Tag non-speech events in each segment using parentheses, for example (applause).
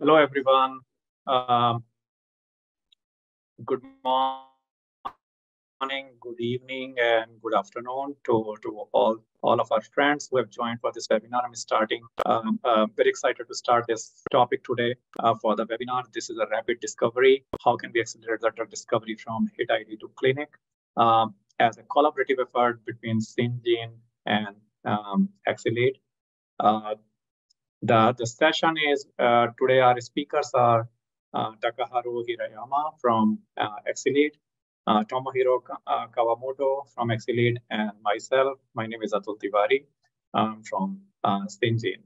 Hello, everyone. Um, good morning, good evening, and good afternoon to, to all, all of our friends who have joined for this webinar. I'm starting, um, uh, very excited to start this topic today uh, for the webinar. This is a rapid discovery. How can we accelerate the drug discovery from hit ID to clinic um, as a collaborative effort between Syngene and um, Axcelead. Uh, the, the session is uh, today our speakers are uh, Takaharu Hirayama from uh, uh, Tomohiro uh, Kawamoto from Axcelead, and myself. My name is Atul Tiwari um, from uh, Syngene.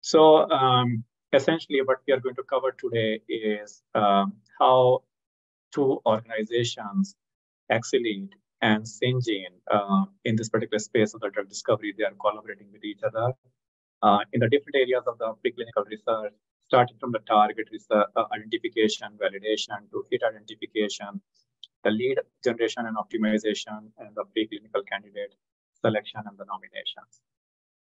So um, essentially what we are going to cover today is um, how two organizations, Axcelead and Syngene, uh, in this particular space of the drug discovery, they are collaborating with each other uh, in the different areas of the preclinical research, starting from the target research, uh, identification, validation to hit identification, the lead generation and optimization, and the preclinical candidate selection and the nominations.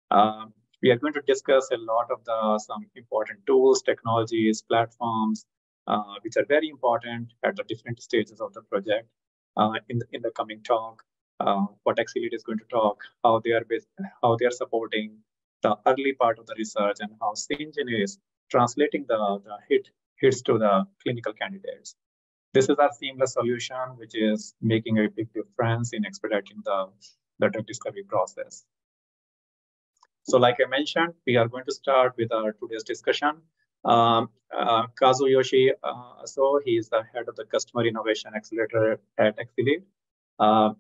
Um, we are going to discuss a lot of the some important tools, technologies, platforms, uh, which are very important at the different stages of the project. Uh, in the in the coming talk, uh, what Axcelead is going to talk, how they are based, how they are supporting the early part of the research and how Syngene is translating the, the hit hits to the clinical candidates. This is our seamless solution, which is making a big difference in expediting the, the drug discovery process. So like I mentioned, we are going to start with our today's discussion. Um, uh, Kazuyoshi uh, so he is the head of the Customer Innovation Accelerator at Axcelead. Uh,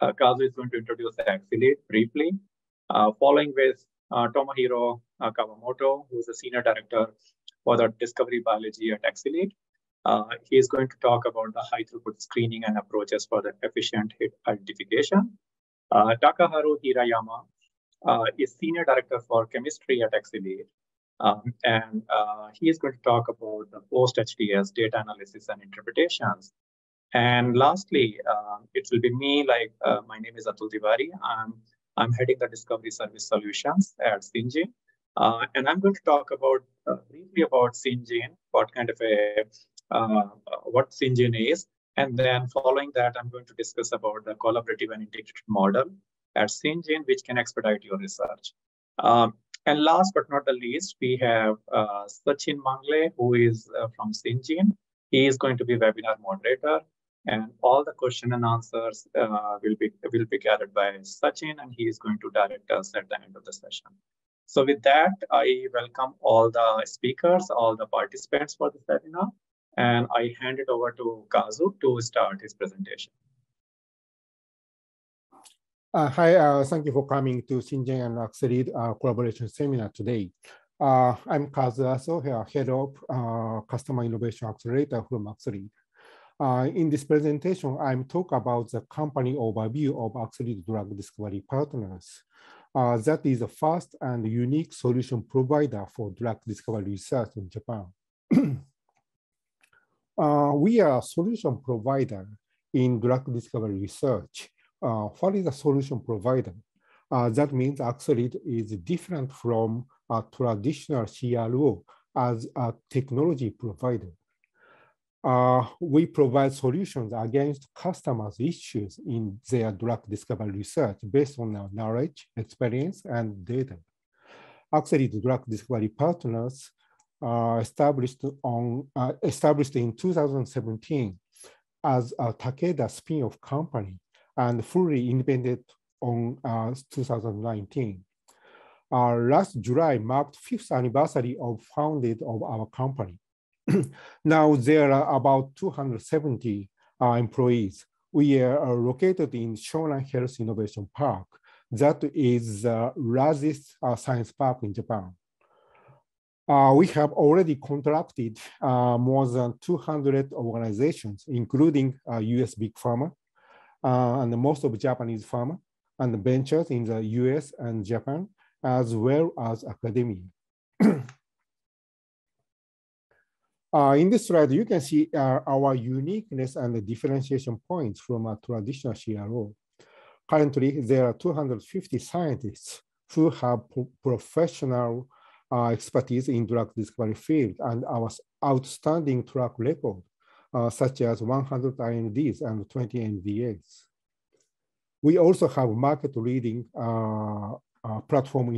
uh, Kazu is going to introduce Axcelead briefly, uh, following with Tomohiro uh, Kawamoto, who is the senior director for the discovery biology at Axcelead. Uh, he is going to talk about the high throughput screening and approaches for the efficient hit identification. Uh, Takaharu Hirayama is senior director for chemistry at Axcelead. Um, and uh, he is going to talk about the post-HTS data analysis and interpretations. And lastly, uh, it will be me, like uh, my name is Atul Tiwari. I'm I'm heading the Discovery Service Solutions at Syngene. Uh, and I'm going to talk about uh, briefly about Syngene, what kind of a, uh, what Syngene is. And then following that, I'm going to discuss about the collaborative and integrated model at Syngene, which can expedite your research. Um, and last but not the least, we have uh, Sachin Mangle, who is uh, from Syngene. He is going to be webinar moderator and all the question and answers uh, will be will be gathered by Sachin, and he is going to direct us at the end of the session. So with that, I welcome all the speakers, all the participants for this webinar, and I hand it over to Kazu to start his presentation. Uh, hi, uh, thank you for coming to Xinjiang and Axcelead uh, collaboration seminar today. Uh, I'm Kazu Aso, head of uh, Customer Innovation Accelerator from Axcelead. Uh, in this presentation, I'm talk about the company overview of Axcelead Drug Discovery Partners. Uh, that is the first and unique solution provider for drug discovery research in Japan. (clears throat) uh, we are a solution provider in drug discovery research. Uh, what is a solution provider? Uh, that means Axcelead is different from a traditional CRO as a technology provider uh, we provide solutions against customers' issues in their drug discovery research based on our knowledge, experience, and data. Actually, the drug discovery partners uh, established on uh, established in 2017 as a Takeda spin-off company and fully independent on uh, 2019. Uh, last July marked fifth anniversary of founded of our company. (clears throat) now there are about 270 uh, employees. We are located in Shonan Health Innovation Park. That is the largest uh, science park in Japan. Uh, we have already contracted uh, more than 200 organizations, including US uh, big pharma uh, and most of Japanese pharma and ventures in the US and Japan, as well as academia. (clears throat) Uh, in this slide, you can see uh, our uniqueness and the differentiation points from a traditional CRO. Currently, there are 250 scientists who have pro professional uh, expertise in drug discovery field and our outstanding track record, uh, such as 100 INDs and 20 NDAs. We also have market-leading uh, uh, platform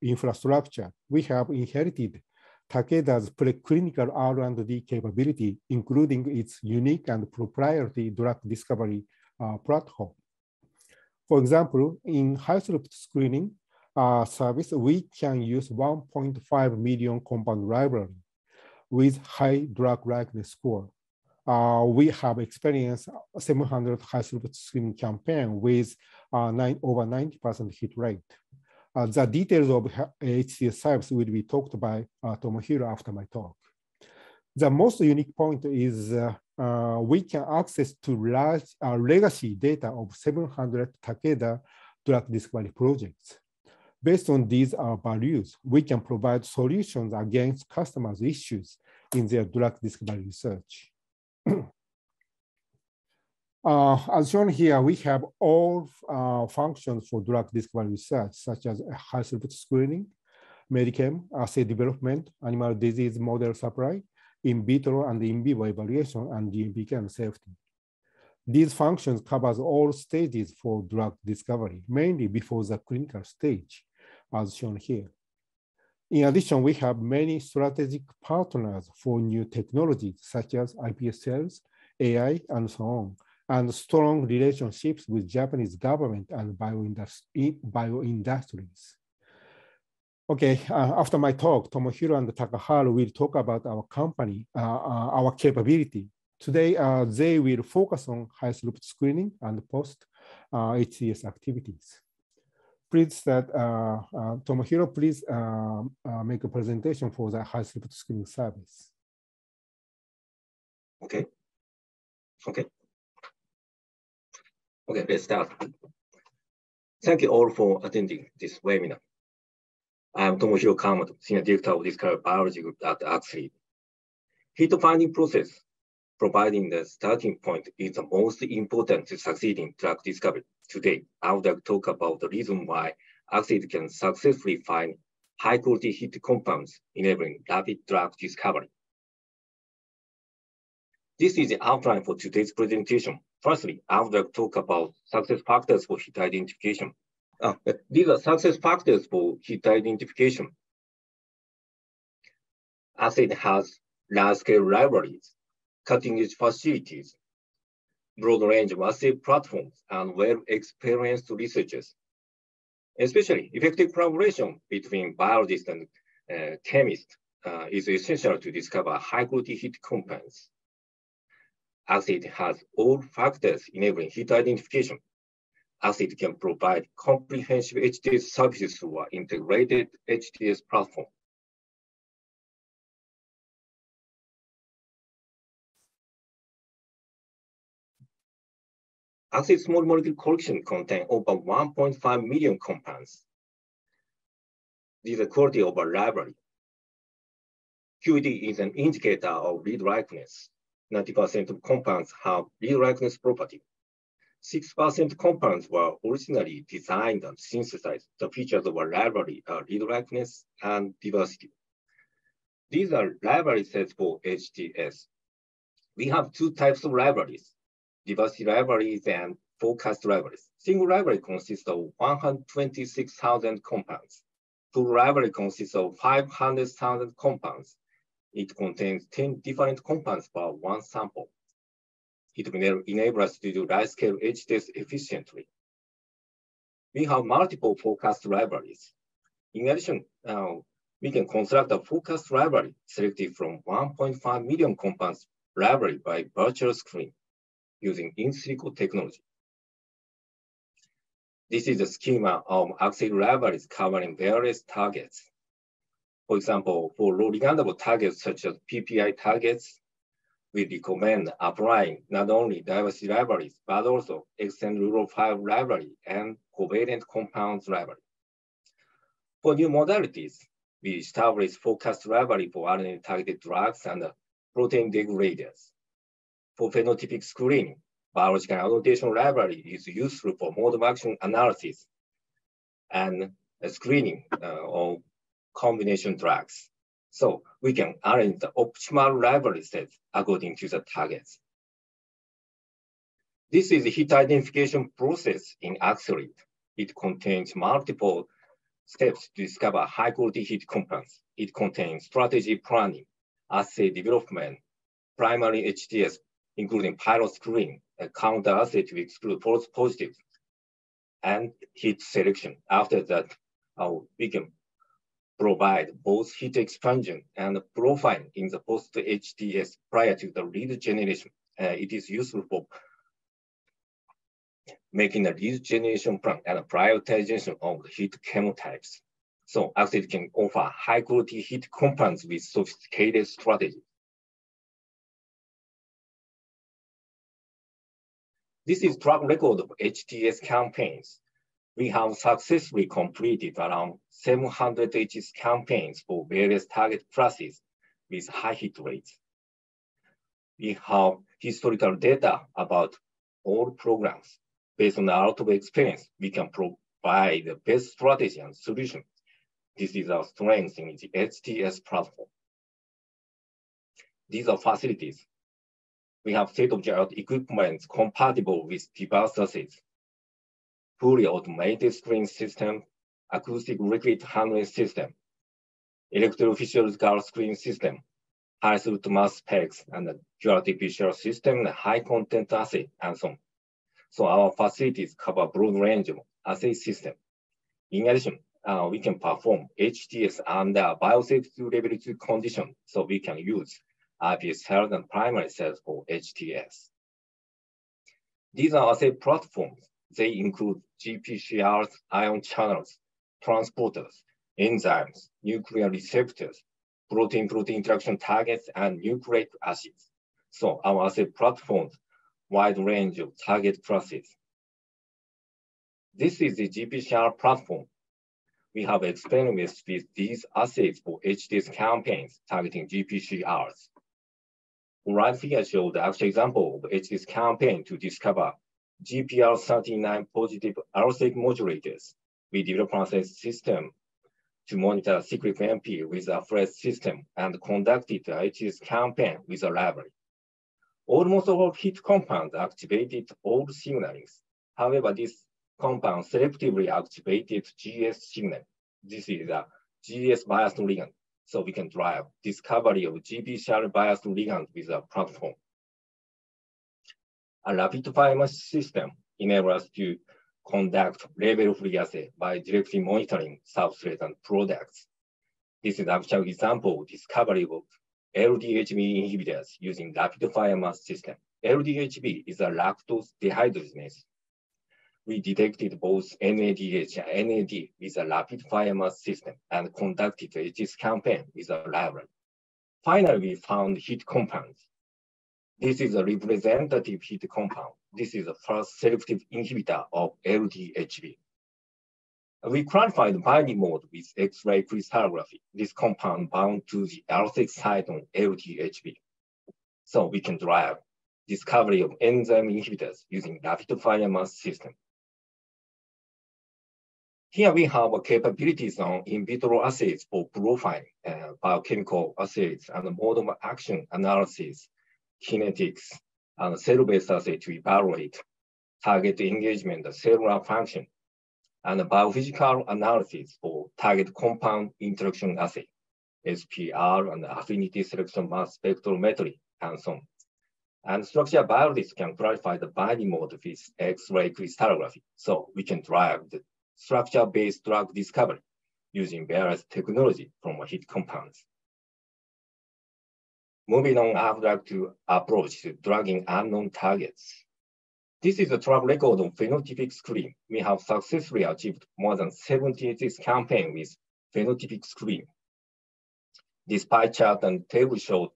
infrastructure. We have inherited Takeda's preclinical R&D capability, including its unique and proprietary drug discovery uh, platform. For example, in high-throughput screening uh, service, we can use 1.5 million compound library with high drug likeness score. Uh, we have experienced 700 high-throughput screening campaign with uh, nine, over 90% hit rate. Uh, the details of HCS service will be talked by uh, Tomohiro after my talk. The most unique point is uh, uh we can access to large uh, legacy data of 700 Takeda drug discovery projects. Based on these uh, values, we can provide solutions against customers' issues in their drug discovery research. (clears throat) Uh, as shown here, we have all uh, functions for drug discovery research, such as high throughput screening, medichem, assay development, animal disease model supply, in vitro and in vivo evaluation, and GMP and safety. These functions covers all stages for drug discovery, mainly before the clinical stage, as shown here. In addition, we have many strategic partners for new technologies, such as iPS cells, AI, and so on, and strong relationships with Japanese government and bioindustries. Okay, uh, after my talk, Tomohiro and Takaharu will talk about our company, uh, uh, our capability. Today, uh, they will focus on high throughput screening and post HTS uh, activities. Please, that Tomohiro, please make a presentation for the high throughput screening service. Okay. Okay. Okay, let's start. Thank you all for attending this webinar. I'm Tomohiro Kawamoto, Senior Director of Discovery Biology Group at Axlead. Hit finding process, providing the starting point, is the most important to succeed in drug discovery. Today, I would like to talk about the reason why Axlead can successfully find high quality hit compounds enabling rapid drug discovery. This is the outline for today's presentation. Firstly, I would like to talk about success factors for heat identification. Uh, these are success factors for heat identification. ACID has large-scale libraries, cutting-edge facilities, broad range of assay platforms, and well-experienced researchers. Especially effective collaboration between biologists and uh, chemists uh, is essential to discover high-quality heat compounds ACID has all factors enabling hit identification. ACID can provide comprehensive HTS services through an integrated HTS platform. ACID small molecule collection contains over 1.5 million compounds. This is the quality of a library. QED is an indicator of read likeness. 90% of compounds have real-likeness property. 6% compounds were originally designed and synthesized. The features of a library uh, are real-likeness and diversity. These are library sets for HTS. We have two types of libraries, diversity libraries and forecast libraries. Single library consists of 126,000 compounds. Full library consists of 500,000 compounds. It contains 10 different compounds per one sample. It will enable us to do large-scale HTS efficiently. We have multiple forecast libraries. In addition, uh, we can construct a forecast library selected from 1.5 million compounds library by virtual screen using in silico technology. This is a schema of Axlead libraries covering various targets. For example, for low ligandable targets such as PPI targets, we recommend applying not only diversity libraries, but also XN 5 library and covalent compounds library. For new modalities, we establish focused library for RNA targeted drugs and protein degraders. For phenotypic screening, biological annotation library is useful for mode of action analysis and screening uh, of combination drugs. So we can arrange the optimal library sets according to the targets. This is the hit identification process in Axelid. It contains multiple steps to discover high quality hit compounds. It contains strategy planning, assay development, primary HTS, including pilot screen, a counter assay to exclude false positives, and hit selection. After that, uh, we can provide both heat expansion and profiling in the post-HTS prior to the lead generation. Uh, it is useful for making a lead generation plan and prioritization of the hit chemotypes. So Axelid can offer high quality heat compounds with sophisticated strategy. This is track record of HTS campaigns. We have successfully completed around 700 HS campaigns for various target classes with high hit rates. We have historical data about all programs. Based on our of experience, we can provide the best strategy and solution. This is our strength in the HTS platform. These are facilities we have state-of-the-art equipment compatible with diverse assets, fully automated screen system, acoustic liquid handling system, electrophysiological screen system, high throughput mass specs, and dual artificial system, high content assay, and so on. So our facilities cover a broad range of assay system. In addition, uh, we can perform HTS under biosafety level 2 condition, so we can use IPS cells and primary cells for HTS. These are assay platforms. They include GPCRs, ion channels, transporters, enzymes, nuclear receptors, protein-protein interaction targets, and nucleic acids. So our assay platforms, wide range of target classes. This is the GPCR platform. We have experiments with these assays for HTS campaigns targeting GPCRs. Right figure shows the actual example of HTS campaign to discover GPR39 positive allosteric modulators. We developed a system to monitor cyclic MP with a fresh system and conducted HTS campaign with a library. Almost all hit compounds activated all signalings. However, this compound selectively activated GS signal. This is a GS biased ligand so we can drive discovery of GPCR biased ligand with a platform. A rapid fire system enables us to conduct label-free assay by directly monitoring substrate and products. This is actual example of discovery of LDHB inhibitors using rapid fire mass system. LDHB is a lactose dehydrogenase we detected both NADH and NAD with a rapid fire mass system and conducted a campaign with a library. Finally, we found hit compounds. This is a representative hit compound. This is the first selective inhibitor of LDHB. We clarified binding mode with X-ray crystallography. This compound bound to the allosteric site on LDHB. So we can drive discovery of enzyme inhibitors using rapid fire mass system. Here we have capabilities on in vitro assays for profiling, uh, biochemical assays, and mode of action analysis, kinetics, and cell-based assay to evaluate target engagement, cellular function, and biophysical analysis for target compound interaction assay, SPR and affinity selection mass spectrometry, and so on. And structure biologists can clarify the binding mode with X-ray crystallography, so we can drive the structure-based drug discovery using various technology from hit compounds. Moving on, I would like to approach to drugging unknown targets. This is a track record on phenotypic screen. We have successfully achieved more than 70 campaigns with phenotypic screen. This pie chart and table show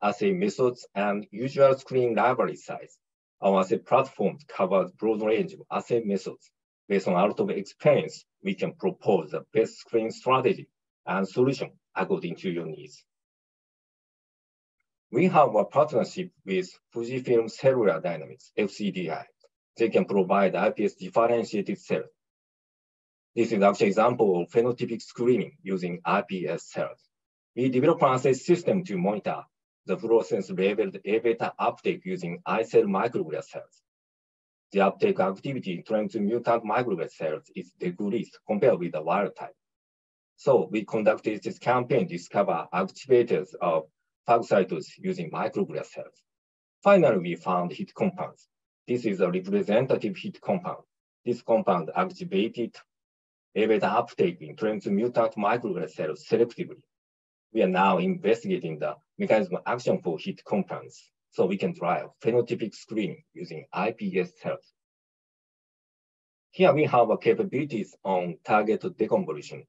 assay methods and usual screen library size. Our assay platforms covers broad range of assay methods based on out of experience, we can propose the best screen strategy and solution according to your needs. We have a partnership with Fujifilm Cellular Dynamics, FCDI. They can provide IPS differentiated cells. This is actually example of phenotypic screening using iPS cells. We developed assay system to monitor the fluorescence labeled A beta uptake using iCell microglia cells. The uptake activity in TREM2 mutant microglia cells is decreased compared with the wild type. So we conducted this campaign to discover activators of phagocytosis using microglia cells. Finally, we found heat compounds. This is a representative heat compound. This compound activated A-beta uptake in TREM2 mutant microglia cells selectively. We are now investigating the mechanism of action for heat compounds, so we can drive phenotypic screening using iPS cells. Here we have capabilities on target deconvolution.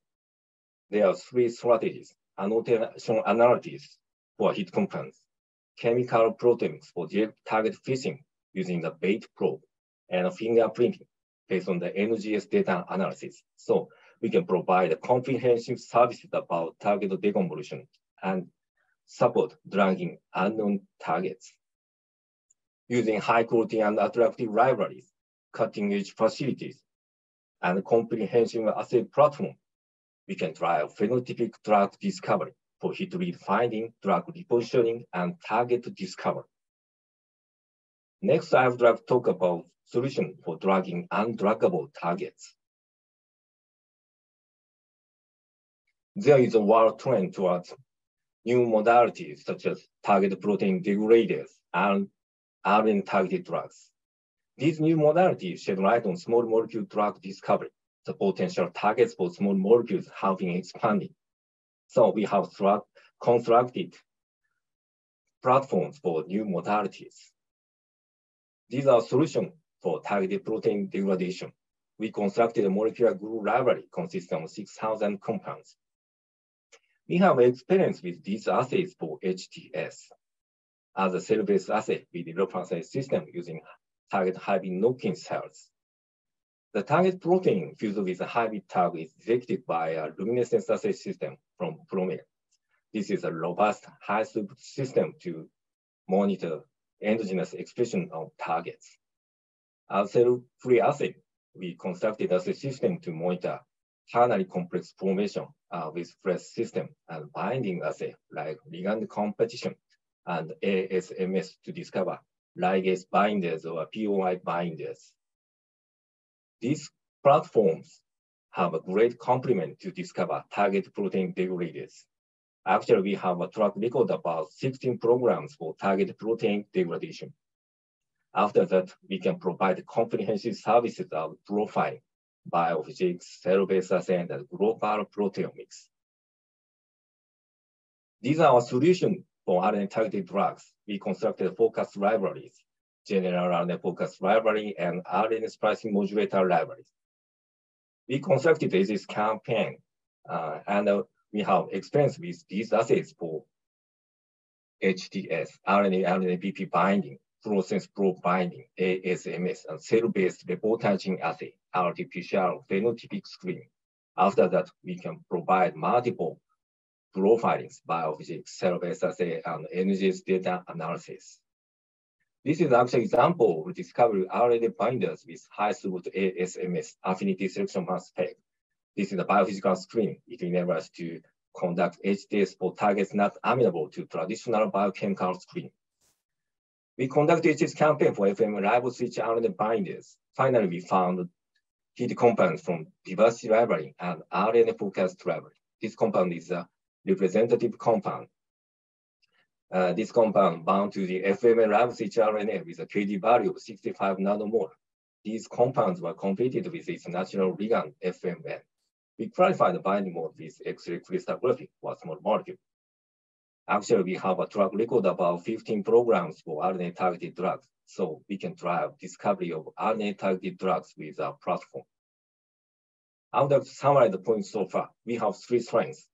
There are three strategies, annotation analysis for heat compounds, chemical proteomics for target fishing using the bait probe, and fingerprinting based on the NGS data analysis. So we can provide comprehensive services about target deconvolution and support drugging unknown targets. Using high quality and attractive libraries, cutting edge facilities, and comprehensive assay platform, we can drive phenotypic drug discovery for hit lead finding, drug repositioning, and target discovery. Next, I would like to talk about solution for drugging undruggable targets. There is a world trend towards new modalities such as target protein degraders and RNA targeted drugs. These new modalities shed light on small molecule drug discovery. The potential targets for small molecules have been expanding. So we have constructed platforms for new modalities. These are solutions for targeted protein degradation. We constructed a molecular glue library consisting of 6,000 compounds. We have experience with these assays for HTS. As a cell-based assay, we develop assay system using target hybrid knocking cells. The target protein fused with a hybrid tag is detected by a luminescence assay system from Promega. This is a robust, high throughput system to monitor endogenous expression of targets. As cell-free assay, we constructed a system to monitor ternary complex formation uh, with fresh system and binding assay like ligand competition and ASMS to discover ligase binders or POI binders. These platforms have a great complement to discover target protein degraders. Actually, we have a track record about 16 programs for target protein degradation. After that, we can provide comprehensive services of profiling, biophysics, cell-based assay, and global proteomics. These are our solutions for RNA-targeted drugs. We constructed focus libraries, general RNA focus library, and RNA splicing modulator libraries. We constructed this campaign, uh, and uh, we have experience with these assays for HTS, RNA, RNA-PP binding, fluorescence probe binding, ASMS, and cell-based reportaging assay, RT-PCR phenotypic screen. After that, we can provide multiple profilings, biophysics, cell-based assay, and NGS data analysis. This is actually example of discovery RNA binders with high throughput ASMS, affinity selection mass spec. This is a biophysical screen. It enables us to conduct HTS for targets not amenable to traditional biochemical screen. We conducted this campaign for FM riboswitch RNA binders. Finally, we found hit compounds from diversity library and RNA focused library. This compound is a representative compound. Uh, this compound bound to the FMN riboswitch RNA with a KD value of 65 nanomolar. These compounds were completed with its natural ligand FMN. We clarified the binding mode with X-ray crystallography for small molecule. Actually, we have a track record about 15 programs for RNA-targeted drugs, so we can drive discovery of RNA-targeted drugs with our platform. I would like to summarize the points so far. We have three strengths.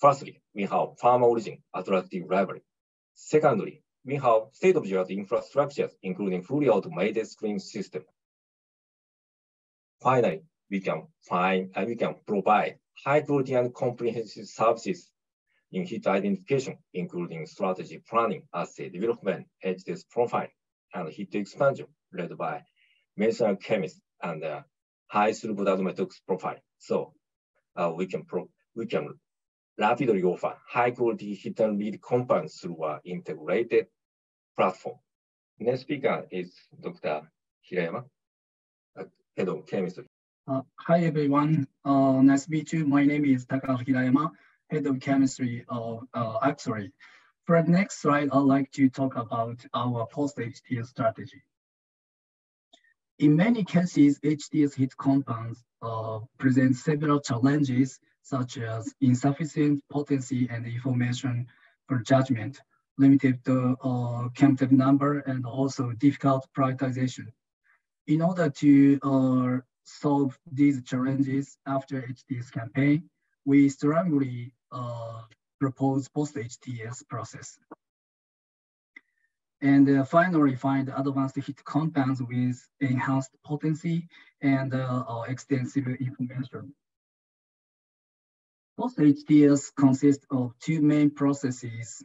Firstly, we have pharma origin attractive library. Secondly, we have state-of-the-art infrastructures, including fully automated screen system. Finally, we can find and we can provide high quality and comprehensive services in heat identification, including strategy planning, assay development, HTS profile, and heat expansion led by medicinal chemists and uh, high throughput audiometrics profile. So uh, we can we can rapidly offer high quality hit read compounds through our integrated platform. Next speaker is Dr. Hirayama, head of chemistry. Uh, hi everyone, uh, nice to meet you. My name is Takahashi Hirayama, head of chemistry of uh, Axory. For the next slide, I'd like to talk about our post-HTS strategy. In many cases, HTS hit compounds uh, present several challenges, such as insufficient potency and information for judgment, limited uh, chemotype number, and also difficult prioritization. In order to uh, solve these challenges after HTS campaign, we strongly uh, propose post-HTS process. And uh, finally, find advanced hit compounds with enhanced potency and uh, extensive information. Post-HTS consists of two main processes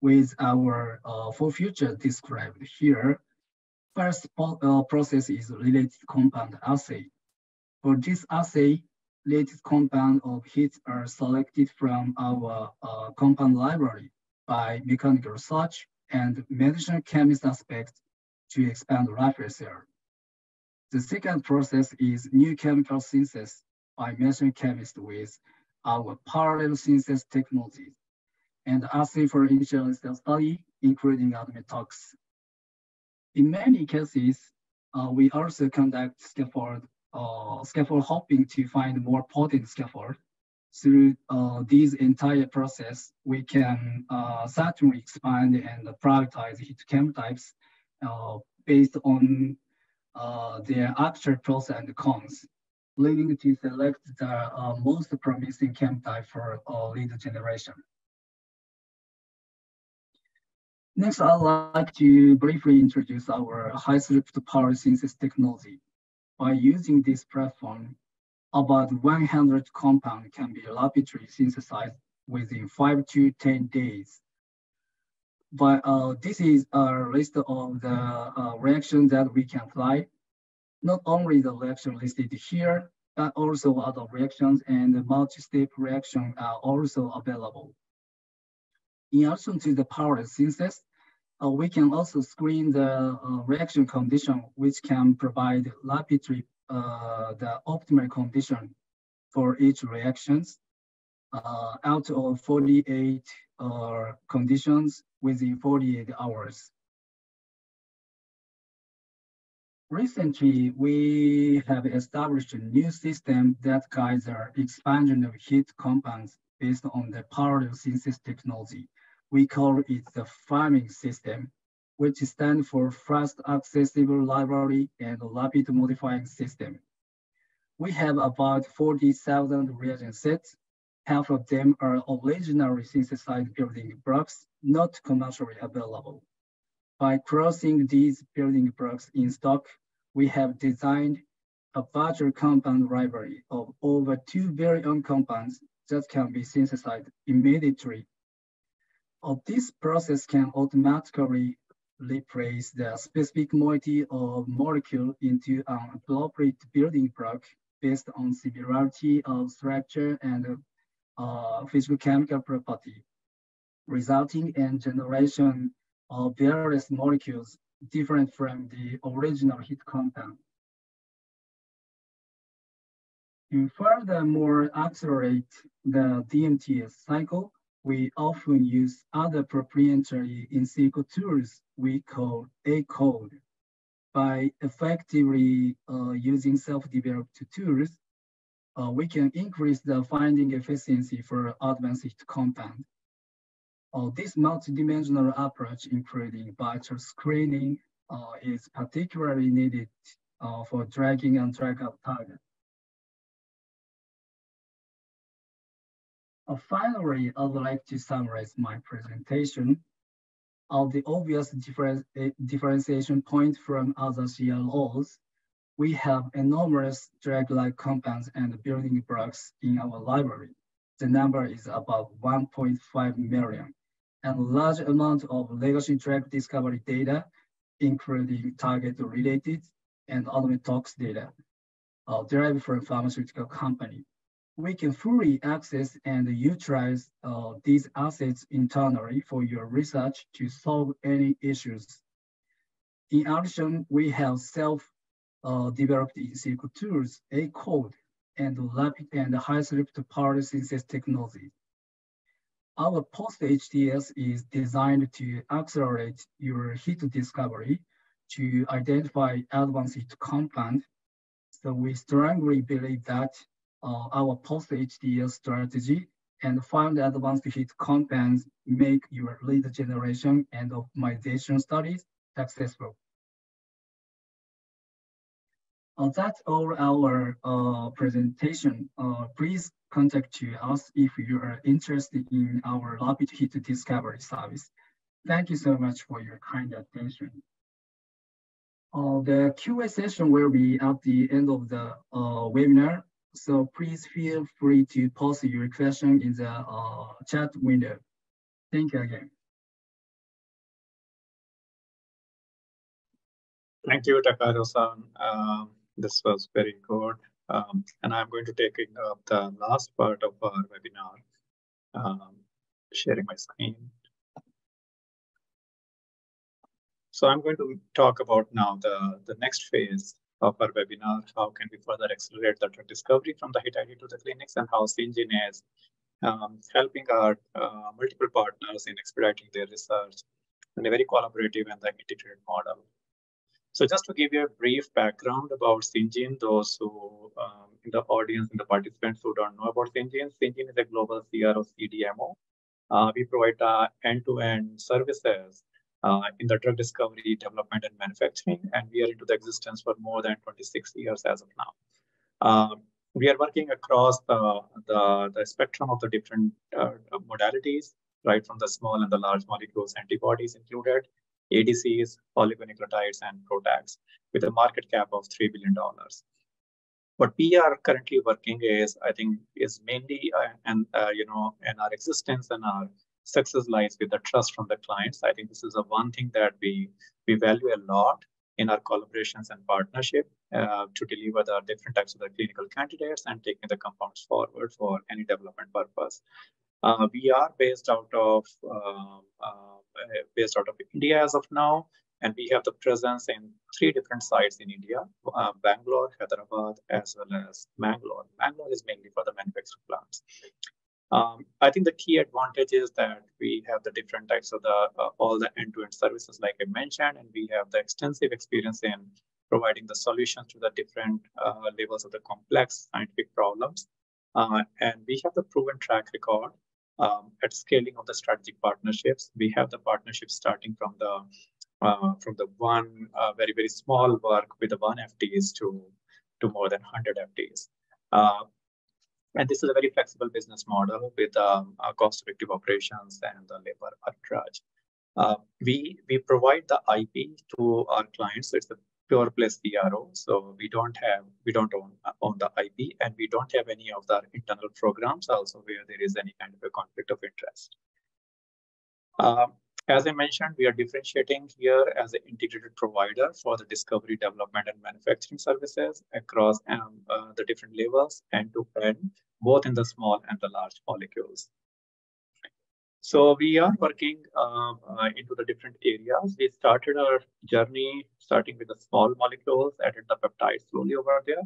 with our uh, four features described here. First uh, process is related compound assay. For this assay, related compound of hits are selected from our uh, compound library by mechanical research and medicinal chemist aspects to expand reference area. The second process is new chemical synthesis by medicinal chemists with our parallel synthesis technologies and assay for initial study, including ADME-tox. In many cases, uh, we also conduct scaffold, uh, scaffold hopping to find more potent scaffold through uh, this entire process, we can uh, certainly expand and prioritize hit chemotypes uh, based on uh, their actual pros and cons, leading to select the uh, most promising chemotype for uh, lead generation. Next, I'd like to briefly introduce our high throughput power synthesis technology. By using this platform, about 100 compounds can be rapidly synthesized within five to 10 days. But uh, this is a list of the uh, reactions that we can apply. Not only the reaction listed here, but also other reactions and multi-step reaction are also available. In addition to the power synthesis, uh, we can also screen the uh, reaction condition, which can provide rapidly uh, the optimal condition for each reactions uh, out of 48 uh, conditions within 48 hours. Recently, we have established a new system that guides the expansion of heat compounds based on the parallel synthesis technology. We call it the farming system which stands for Fast Accessible Library and Rapid Modifying System. We have about 40,000 reagent sets. Half of them are originally synthesized building blocks, not commercially available. By crossing these building blocks in stock, we have designed a virtual compound library of over 2 billion compounds that can be synthesized immediately. Of this process can automatically replace the specific moiety of molecule into an appropriate building block based on similarity of structure and uh, physical chemical property, resulting in generation of various molecules different from the original hit compound. To furthermore accelerate the DMTS cycle, we often use other proprietary in silico tools we call A-code. By effectively uh, using self-developed tools, uh, we can increase the finding efficiency for advanced compound. Uh, this multidimensional approach, including virtual screening, uh, is particularly needed uh, for dragging and drag out targets. Uh, finally, I would like to summarize my presentation. Of the obvious difference, uh, differentiation point from other CROs, we have enormous drag-like compounds and building blocks in our library. The number is about 1.5 million, and large amount of legacy drug discovery data, including target-related and ADME-tox data. uh, derived from pharmaceutical company. We can fully access and utilize uh, these assets internally for your research to solve any issues. In addition, we have self-developed uh, in silico tools, A code, and rapid and high throughput power synthesis technology. Our post-HTS is designed to accelerate your hit discovery to identify advanced hit compound. So we strongly believe that uh, our post-HTS strategy and find advanced hit compounds make your lead generation and optimization studies successful. Uh, that's all our uh, presentation. Uh, please contact to us if you are interested in our rapid hit discovery service. Thank you so much for your kind attention. Uh, the QA session will be at the end of the uh, webinar, so please feel free to post your question in the uh, chat window. Thank you again. Thank you, Takahiro-san. Um, this was very good. Um, and I'm going to take up the last part of our webinar, um, sharing my screen. So I'm going to talk about now the, the next phase of our webinar. How can we further accelerate the drug discovery from the hit to the clinics and how Syngene is um, helping our uh, multiple partners in expediting their research in a very collaborative and integrated model. So just to give you a brief background about Syngene, those who um, in the audience and the participants who don't know about Syngene, Syngene is a global CRO CDMO. Uh, we provide uh, end-to-end services uh, in the drug discovery, development, and manufacturing, and we are into the existence for more than 26 years as of now. Um, we are working across the, the, the, spectrum of the different uh, modalities, right from the small and the large molecules, antibodies included, ADCs, oligonucleotides, and PROTACs with a market cap of $3 billion. What we are currently working is, I think, is mainly, uh, and uh, you know, and our existence and our success lies with the trust from the clients. I think this is the one thing that we we value a lot in our collaborations and partnership uh, to deliver the different types of the clinical candidates and taking the compounds forward for any development purpose. Uh, we are based out of um, uh, based out of India as of now, and we have the presence in three different sites in India: uh, Bangalore, Hyderabad, as well as Mangalore. Bangalore is mainly for the manufacturing plants. Um, I think the key advantage is that we have the different types of the uh, all the end-to-end services, like I mentioned, and we have the extensive experience in providing the solutions to the different uh, levels of the complex scientific problems. Uh, and we have the proven track record um, at scaling of the strategic partnerships. We have the partnerships starting from the uh, from the one uh, very very small work with the one FTEs to to more than 100 FTEs. Uh, and this is a very flexible business model with um, cost-effective operations and the labor arbitrage. Uh, we we provide the IP to our clients. So it's a pure play CRO. So we don't have, we don't own, own the IP and we don't have any of the internal programs also where there is any kind of a conflict of interest. Um, as I mentioned, we are differentiating here as an integrated provider for the discovery, development, and manufacturing services across um, uh, the different levels end to end, both in the small and the large molecules. So we are working uh, uh, into the different areas. We started our journey starting with the small molecules, added the peptides slowly over there.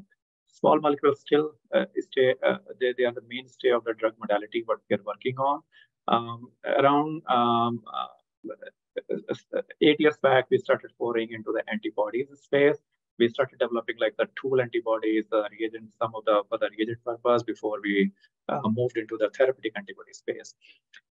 Small molecules still uh, stay, uh, they, they are the mainstay of the drug modality, what we are working on. Um, around um, uh, eight years back, we started pouring into the antibodies space we started developing like the tool antibodies, the reagent, some of the for the reagent purpose before we uh, moved into the therapeutic antibody space.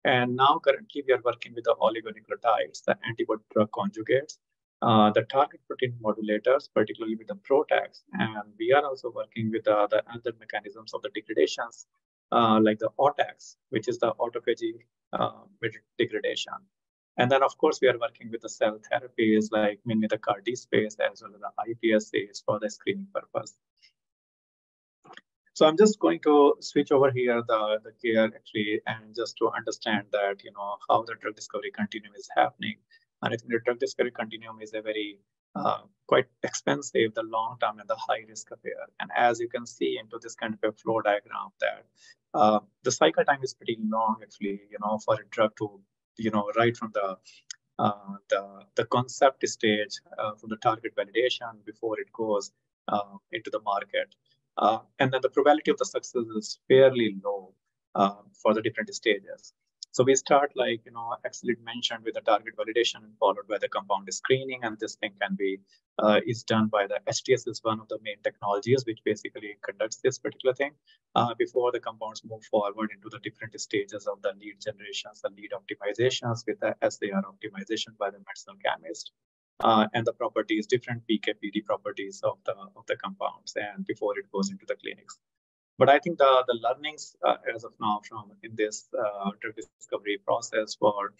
And now currently we are working with the oligonucleotides, the antibody drug conjugates, uh, the target protein modulators, particularly with the PROTACs. And we are also working with uh, the other mechanisms of the degradations, uh, like the AUTACs, which is the autophagy uh, degradation. And then, of course, we are working with the cell therapies like mainly the CAR T space as well as the iPSCs for the screening purpose. So I'm just going to switch over here the, the gear actually and just to understand that, you know, how the drug discovery continuum is happening. And I think the drug discovery continuum is a very uh, quite expensive, the long term and the high risk affair. And as you can see into this kind of a flow diagram that uh, the cycle time is pretty long actually, you know, for a drug to, you know, right from the uh, the, the concept stage uh, from the target validation before it goes uh, into the market. Uh, and then the probability of the success is fairly low uh, for the different stages. So we start like, you know, Axcelead mentioned with the target validation followed by the compound screening. And this thing can be, uh, is done by the HTS is one of the main technologies, which basically conducts this particular thing uh, before the compounds move forward into the different stages of the lead generations, the lead optimizations with the SAR optimization by the medicinal chemist. Uh, and the properties, different PK/PD properties of the of the compounds, and before it goes into the clinics. But I think the, the learnings uh, as of now from in this uh, drug discovery process for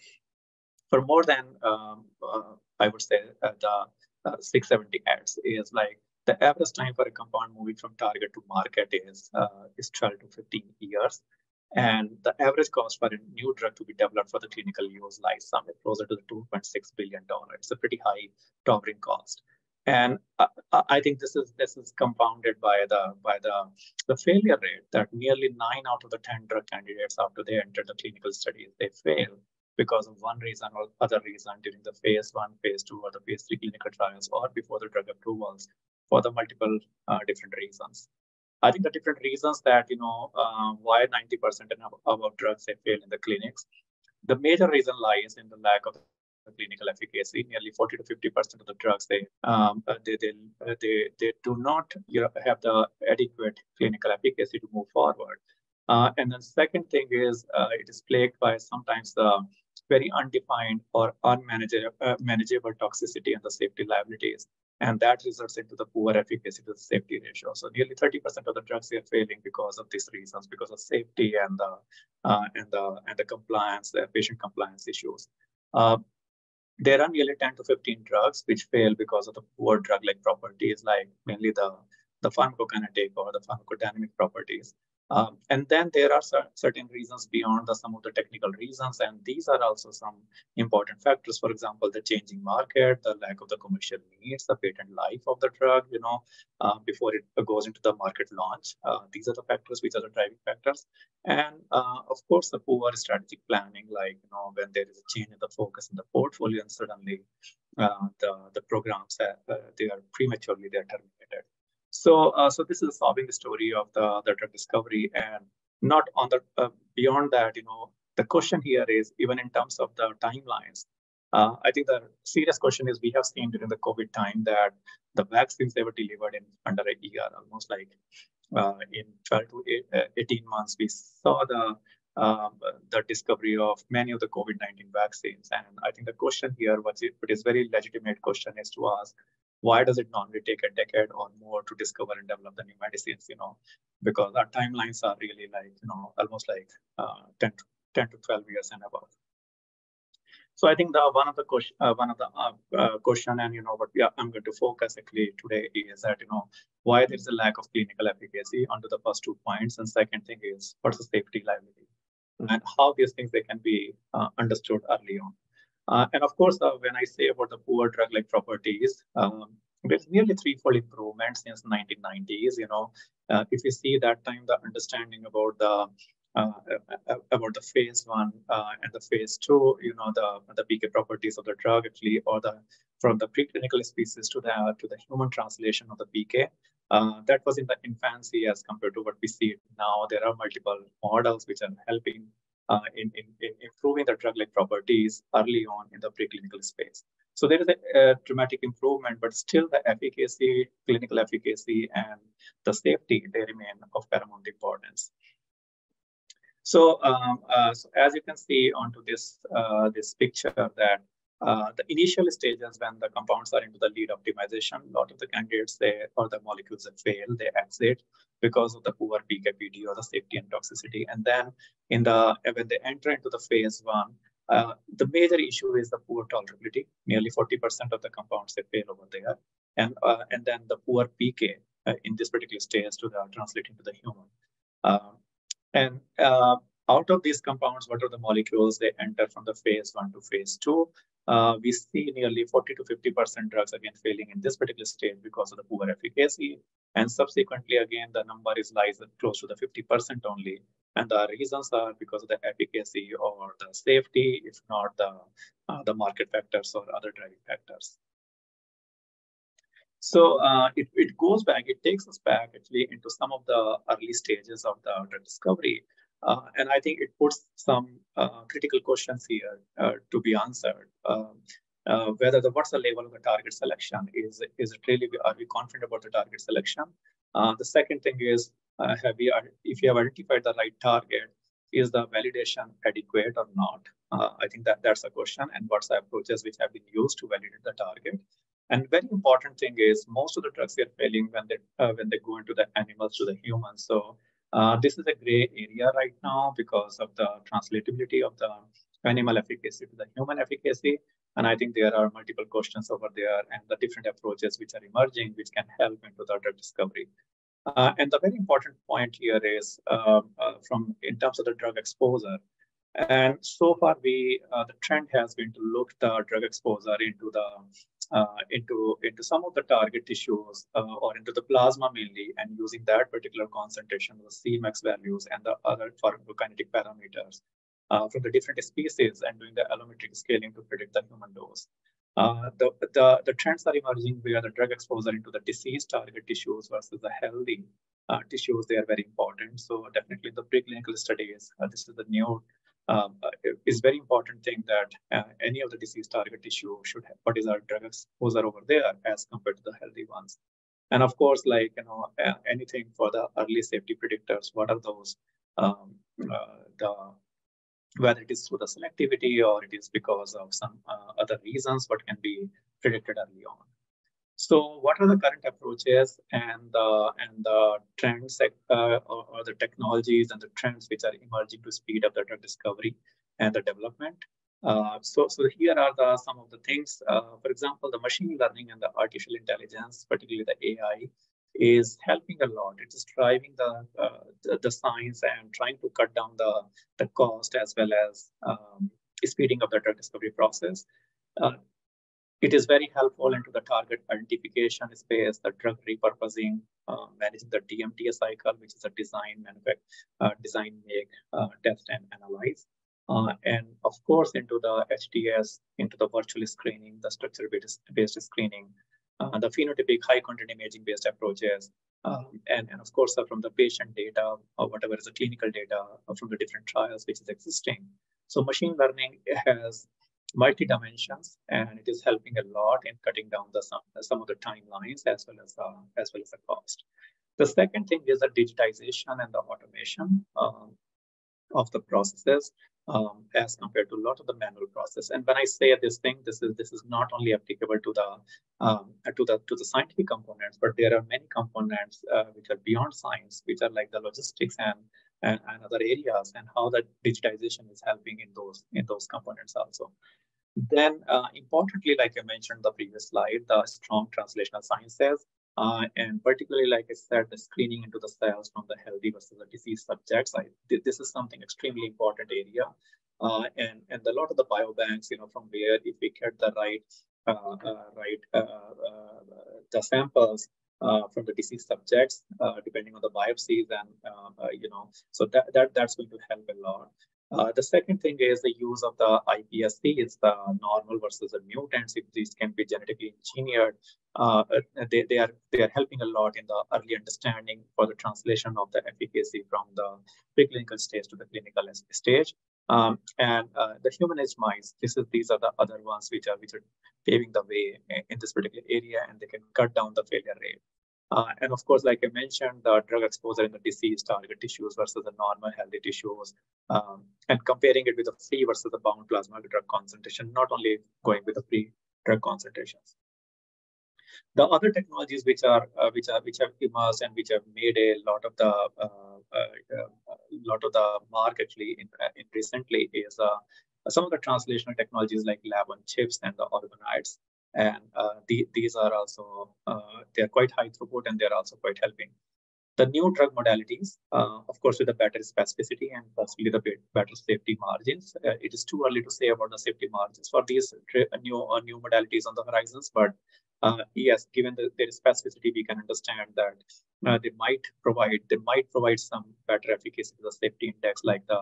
for more than um, uh, I would say uh, the uh, 670 ads is like the average time for a compound moving from target to market is uh, is 12 to 15 years. And the average cost for a new drug to be developed for the clinical use lies somewhere closer to the 2.6 billion dollar. It's a pretty high towering cost and I, I, think this is this is compounded by the by the the failure rate that nearly nine out of the ten drug candidates after they enter the clinical studies they fail because of one reason or other reason during the phase one, phase two, or the phase three clinical trials, or before the drug approvals for the multiple uh, different reasons. I think the different reasons that you know uh, why 90% and above drugs they fail in the clinics. The major reason lies in the lack of clinical efficacy. Nearly 40 to 50 percent of the drugs they um, uh, they, they, uh, they they do not you know, have the adequate clinical efficacy to move forward. Uh, and then second thing is uh, it is plagued by sometimes the very undefined or unmanageable uh, manageable toxicity and the safety liabilities. And that results into the poor efficacy to the safety ratio. So nearly 30% of the drugs are failing because of these reasons, because of safety and the uh, and the and the compliance, the patient compliance issues. There are nearly 10 to 15 drugs which fail because of the poor drug-like properties, like mainly the, the pharmacokinetic or the pharmacodynamic properties. Um, and then there are certain reasons beyond the some of the technical reasons, and these are also some important factors. For example, the changing market, the lack of the commercial needs, the patent life of the drug, you know, uh, before it goes into the market launch. Uh, these are the factors which are the driving factors, and uh, of course, the poor strategic planning, like you know, when there is a change in the focus in the portfolio, and suddenly uh, the the programs uh, they are prematurely they are terminated. So, uh, so this is solving the story of the, the drug discovery, and not on the uh, beyond that. You know, the question here is even in terms of the timelines. Uh, I think the serious question is we have seen during the COVID time that the vaccines they were delivered in under a year, almost like uh, in 12 to uh, 18 months. We saw the um, the discovery of many of the COVID-19 vaccines. And I think the question here, what it is very legitimate question is to ask, why does it normally take a decade or more to discover and develop the new medicines you know? Because our timelines are really like you know almost like uh, 10, 10 to 12 years and above. So i think the one of the question uh, one of the uh, uh, question and you know what we are, i'm going to focus actually today is that you know why there's a lack of clinical efficacy under the first two points and second thing is what's the safety liability? And how these things they can be uh, understood early on uh, and of course, uh, when I say about the poor drug-like properties, um, there's nearly threefold improvement since 1990s. You know, uh, if you see that time, the understanding about the uh, about the phase one uh, and the phase two, you know, the the PK properties of the drug actually, or the from the preclinical species to the to the human translation of the PK. Uh, that was in the infancy as compared to what we see now. There are multiple models which are helping uh, in, in, in, improving the drug-like properties early on in the preclinical space. So there is a, a, dramatic improvement, but still the efficacy, clinical efficacy, and the safety, they remain of paramount importance. So, um, uh, so as you can see onto this, uh, this picture that uh, the initial stages when the compounds are into the lead optimization, a lot of the candidates they or the molecules that fail, they exit because of the poor PK/PD or the safety and toxicity. And then in the when they enter into the phase one, uh, the major issue is the poor tolerability. Nearly 40% of the compounds they fail over there, and uh, and then the poor PK uh, in this particular stage to the translating to the human. Um, and uh, out of these compounds, what are the molecules they enter from the phase one to phase two? Uh, we see nearly 40 to 50% drugs again failing in this particular stage because of the poor efficacy. And subsequently, again, the number is lies close to the 50% only. And the reasons are because of the efficacy or the safety, if not the, uh, the market factors or other driving factors. So uh, it, it goes back, it takes us back actually into some of the early stages of the drug discovery. Uh, and I think it puts some uh, critical questions here uh, to be answered. Um, uh, whether the what's the level of the target selection is is it really are we confident about the target selection? Uh, the second thing is have we if you have identified the right target, is the validation adequate or not? I think that that's a question. And what's the approaches which have been used to validate the target? And very important thing is most of the drugs are failing when they uh, when they go into the animals to the humans. So uh, this is a gray area right now because of the translatability of the animal efficacy to the human efficacy. And I think there are multiple questions over there and the different approaches which are emerging, which can help into the drug discovery. Uh, and the very important point here is uh, uh, from in terms of the drug exposure. And so far, we uh, the trend has been to look the drug exposure into the into into some of the target tissues uh, or into the plasma mainly, and using that particular concentration, the Cmax values and the other pharmacokinetic parameters uh, from the different species, and doing the allometric scaling to predict the human dose. Uh, the, the, the trends are emerging where the drug exposure into the disease target tissues versus the healthy uh, tissues, they are very important. So definitely the preclinical studies, uh, this is the new um, uh, is very important thing that uh, any of the disease target tissue should have what is our drug exposure over there as compared to the healthy ones. And of course, like you know, anything for the early safety predictors, what are those? Um, uh, the whether it is through the selectivity or it is because of some uh, other reasons, what can be predicted early on. So what are the current approaches and the and the trends uh, or, or, the technologies and the trends which are emerging to speed up the drug discovery and the development? Uh, so, so here are the some of the things. Uh, for example, the machine learning and the artificial intelligence, particularly the AI, is helping a lot. It is driving the, uh, the, the science and trying to cut down the the cost as well as um, speeding up the drug discovery process. Uh, it is very helpful into the target identification space, the drug repurposing, uh, managing the DMTA cycle, which is a design, manufacture, uh, design, make, uh, test, and analyze. Uh, and of course, into the HTS, into the virtual screening, the structure-based screening, uh, the phenotypic high-content imaging-based approaches, um, and, and of course, uh, from the patient data or whatever is the clinical data from the different trials which is existing. So machine learning has multi dimensions, and it is helping a lot in cutting down the some, some of the timelines as well as uh, as well as the cost. The second thing is the digitization and the automation um, of the processes um, as compared to a lot of the manual process. And when I say this thing, this is this is not only applicable to the um, to the to the scientific components, but there are many components uh, which are beyond science, which are like the logistics and, and and other areas, and how that digitization is helping in those in those components also. Then, uh, importantly, like I mentioned the previous slide, the strong translational sciences, uh, and particularly, like I said, the screening into the cells from the healthy versus the disease subjects. I, this is something extremely important area. Uh, and, and a lot of the biobanks, you know, from where if we get the right, uh, uh, right, uh, the samples, from the disease subjects, uh, depending on the biopsies, and uh, you know, so that, that that's going to help a lot. Uh, the second thing is the use of the iPSC, it's the normal versus the mutants. If these can be genetically engineered, uh, they, they, are, they are helping a lot in the early understanding for the translation of the efficacy from the preclinical stage to the clinical stage. Um, and uh, the humanized mice, this is, these are the other ones which are, which are paving the way in this particular area and they can cut down the failure rate. Uh, and of course, like I mentioned, the drug exposure in the disease target tissues versus the normal healthy tissues, um, and comparing it with the free versus the bound plasma drug concentration, not only going with the free drug concentrations. The other technologies which are uh, which are which have emerged and which have made a lot of the uh, uh, uh lot of the mark actually in, in recently is some of the translational technologies like lab on chips and the organoids and the, these are also uh, they're quite high throughput and they're also quite helping the new drug modalities, uh, of course, with the better specificity and possibly the better safety margins. Uh, it is too early to say about the safety margins for these new uh, new modalities on the horizons, but uh, yes, given the, their specificity, we can understand that uh, they might provide they might provide some better efficacy to the safety index, like the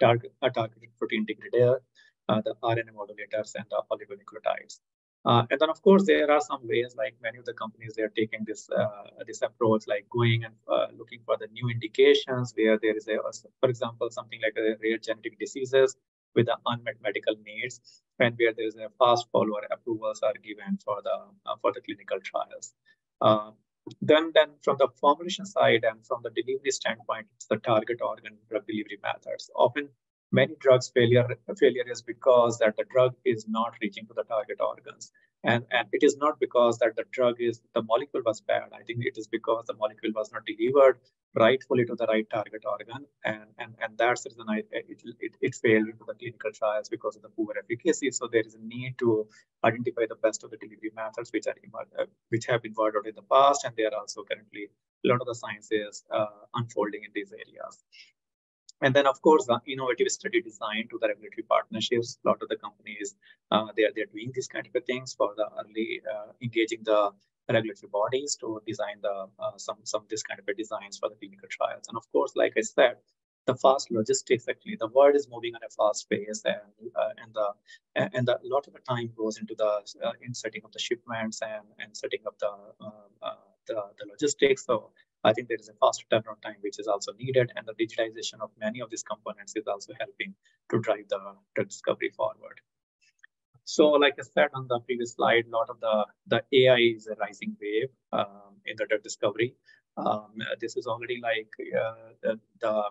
target, targeted protein degrader, uh, the RNA modulators, and the oligonucleotides. Uh, and then, of course, there are some ways, like many of the companies, they're taking this uh, this approach, like going and uh, looking for the new indications where there is a, for example, something like a rare genetic diseases with the unmet medical needs, and where there is a fast follower approvals are given for the uh, for the clinical trials. Uh, then, then from the formulation side and from the delivery standpoint, it's the target organ drug delivery methods. Often many drugs failure failure is because that the drug is not reaching to the target organs and and it is not because that the drug is the molecule was bad. I think it is because the molecule was not delivered rightfully to the right target organ. And and, and that's the reason I, it, it, it failed into the clinical trials because of the poor efficacy. So there is a need to identify the best of the delivery methods which are uh, which have been worked out in the past and they are also currently a lot of the sciences uh, unfolding in these areas and then, of course, the innovative study design to the regulatory partnerships. A lot of the companies, uh, they are they're doing these kind of things for the early uh, engaging the regulatory bodies to design the uh, some some this kind of designs for the clinical trials. And of course, like I said, the fast logistics actually the world is moving at a fast pace and uh, and the and a lot of the time goes into the uh, in setting up the shipments and and setting up the uh, uh the, the logistics so I think there is a faster turnaround time which is also needed, and the digitization of many of these components is also helping to drive the drug discovery forward. So, like I said on the previous slide, a lot of the, the AI is a rising wave um, in the drug discovery. Um, this is already like uh, the, the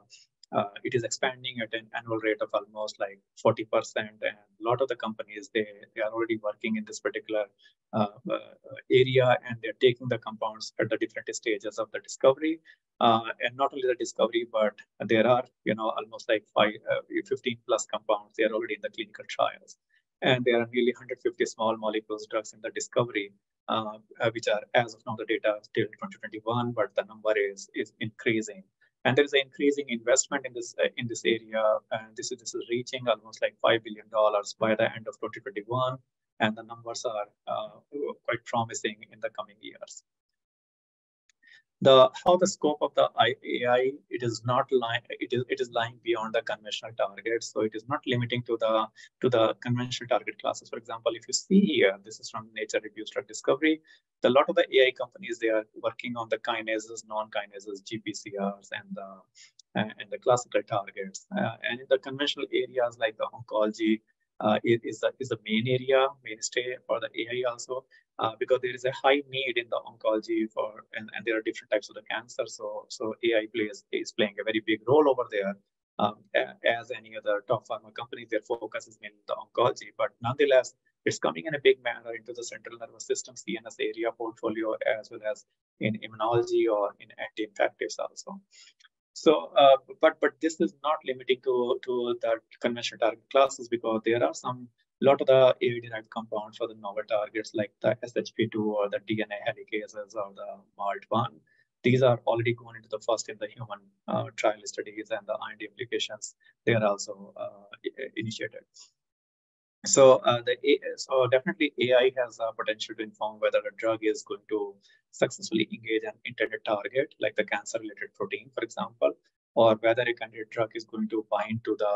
uh, it is expanding at an annual rate of almost like 40%. And a lot of the companies, they, they are already working in this particular uh, uh, area and they're taking the compounds at the different stages of the discovery. Uh, and not only the discovery, but there are, you know, almost like five, uh, 15 plus compounds. They are already in the clinical trials. And there are nearly 150 small molecules drugs in the discovery, uh, which are, as of now, the data till 2021, but the number is, is increasing and there is an increasing investment in this uh, in this area and this is this is reaching almost like five billion dollars by the end of 2021 and the numbers are uh, quite promising in the coming years the how the scope of the AI it is not lying it is it is lying beyond the conventional targets. So it is not limiting to the to the conventional target classes. For example, if you see here, this is from Nature Reviews Drug Discovery. The lot of the AI companies they are working on the kinases, non-kinases, GPCRs, and the and the classical targets. Uh, and in the conventional areas like the oncology, uh, is, the, is the main area, mainstay for the AI also, uh, because there is a high need in the oncology for, and, and there are different types of the cancer. So, so AI plays is playing a very big role over there. Um, as any other top pharma companies. their focus is mainly the oncology, but nonetheless, it's coming in a big manner into the central nervous system CNS area portfolio, as well as in immunology or in anti-infectives also. So, uh, but but this is not limiting to to the conventional target classes because there are some lot of the AAV-derived compounds for the novel targets like the SHP2 or the DNA helicases or the MALT1. These are already going into the first in the human uh, trial studies and the IND applications. They are also uh, initiated. So uh, the so definitely AI has a potential to inform whether a drug is going to successfully engage an intended target, like the cancer-related protein, for example, or whether a candidate drug is going to bind to the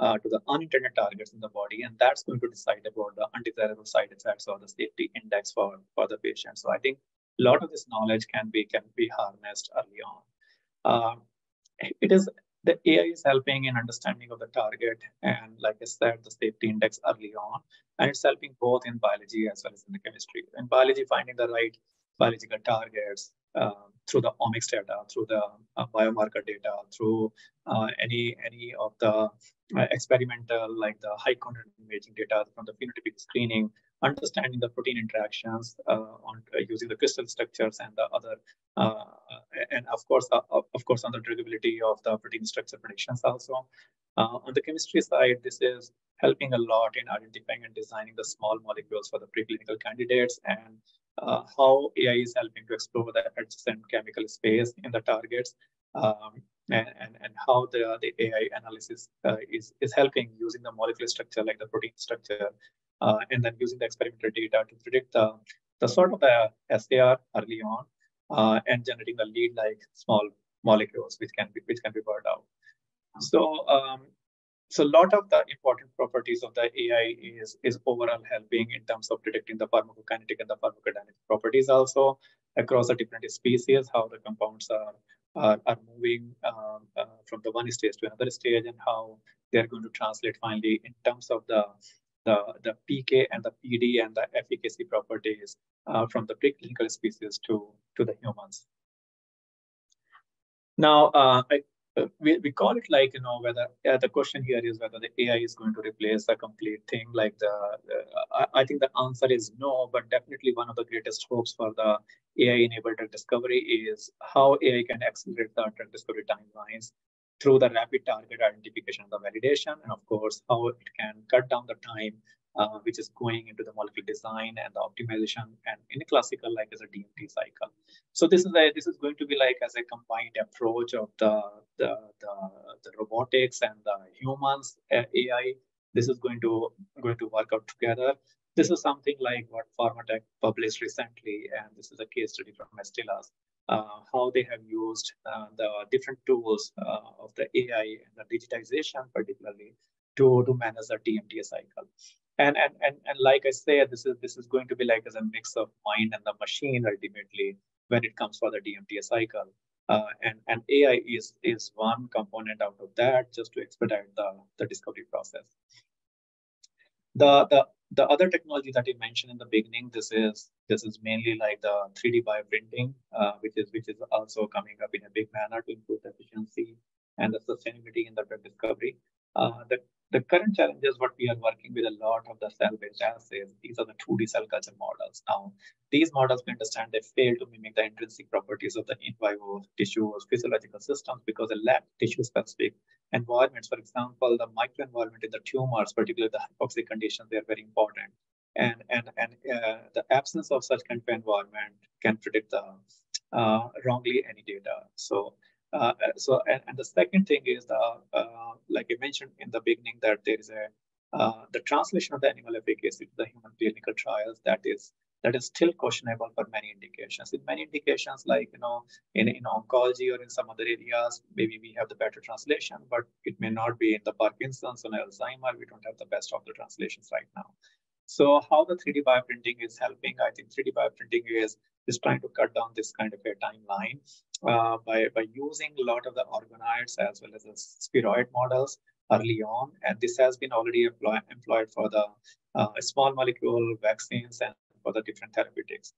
uh, to the unintended targets in the body, and that's going to decide about the undesirable side effects or the safety index for for the patient. So I think a lot of this knowledge can be can be harnessed early on. Uh, it is the AI is helping in understanding of the target and, like I said, the safety index early on. And it's helping both in biology as well as in the chemistry. In biology, finding the right biological targets uh, through the omics data, through the uh, biomarker data, through uh, any any of the uh, experimental, like the high content imaging data from the phenotypic screening, understanding the protein interactions uh, on uh, using the crystal structures and the other, uh, and of course, of course, on the durability of the protein structure predictions also. On the chemistry side, this is helping a lot in identifying and designing the small molecules for the preclinical candidates and uh, how AI is helping to explore the adjacent chemical space in the targets, um, and, and, and how the, the AI analysis uh, is, is helping using the molecular structure like the protein structure, uh, and then using the experimental data to predict the, the sort of the SAR early on, uh, and generating the lead like small molecules which can be which can be burned out. So um, so a lot of the important properties of the AI is, is overall helping in terms of predicting the pharmacokinetic and the pharmacodynamic properties also across the different species, how the compounds are, are, are moving um, uh, from the one stage to another stage and how they're going to translate finally in terms of the, the, the PK and the PD and the efficacy properties uh, from the preclinical species to, to the humans. Now, uh, I, uh, we, we call it like you know whether the question here is whether the AI is going to replace the complete thing like the uh, I, I, think the answer is no but definitely one of the greatest hopes for the AI enabled drug discovery is how AI can accelerate the drug discovery timelines through the rapid target identification and the validation and of course how it can cut down the time uh, which is going into the molecular design and the optimization and in a classical like as a DMT cycle. So this is a, this is going to be like as a combined approach of the the, the, the robotics and the humans uh, AI. This is going to going to work out together. This is something like what Pharmatech published recently, and this is a case study from Astellas. Uh, how they have used uh, the different tools uh, of the AI and the digitization, particularly to, to manage the DMTA cycle. And and and, and like i said this is this is going to be like as a mix of mind and the machine ultimately when it comes for the dmta cycle. Uh, and and ai is is one component out of that just to expedite the the discovery process. The the the other technology that you mentioned in the beginning this is this is mainly like the 3d bioprinting uh, which is which is also coming up in a big manner to improve efficiency and the sustainability in the drug discovery the the current challenge is what we are working with a lot of the cell-based assays. These are the 2D cell culture models. Now, these models, we understand, they fail to mimic the intrinsic properties of the in vivo tissues, physiological systems, because they lack tissue-specific environments. For example, the microenvironment in the tumors, particularly the hypoxic conditions, they are very important. And, and, and uh, the absence of such kind of environment can predict the uh, wrongly any data. So uh, so, and, and, the second thing is, the, uh, like I mentioned in the beginning, that there is a uh, the translation of the animal efficacy to the human clinical trials that is that is still questionable for many indications. In many indications, like you know, in, in oncology or in some other areas, maybe we have the better translation, but it may not be in the Parkinson's and Alzheimer. We don't have the best of the translations right now. So how the 3D bioprinting is helping, I think 3D bioprinting is, is trying to cut down this kind of a timeline uh, by, by using a lot of the organoids as well as the spheroid models early on. And this has been already employ, employed for the uh, small molecule vaccines and for the different therapeutics.